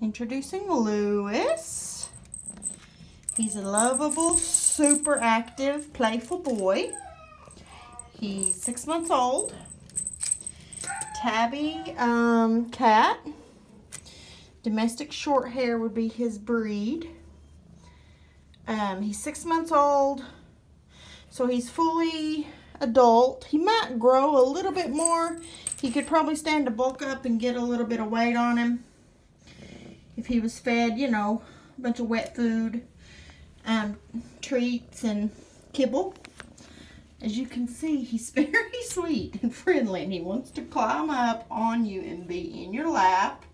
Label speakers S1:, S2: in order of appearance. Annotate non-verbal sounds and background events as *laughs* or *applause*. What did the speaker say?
S1: Introducing Lewis. He's a lovable, super active, playful boy. He's six months old. Tabby um, cat. Domestic short hair would be his breed. Um, he's six months old, so he's fully adult. He might grow a little bit more. He could probably stand to bulk up and get a little bit of weight on him if he was fed, you know, a bunch of wet food, um, treats, and kibble. As you can see, he's *laughs* very sweet and friendly, and he wants to climb up on you and be in your lap.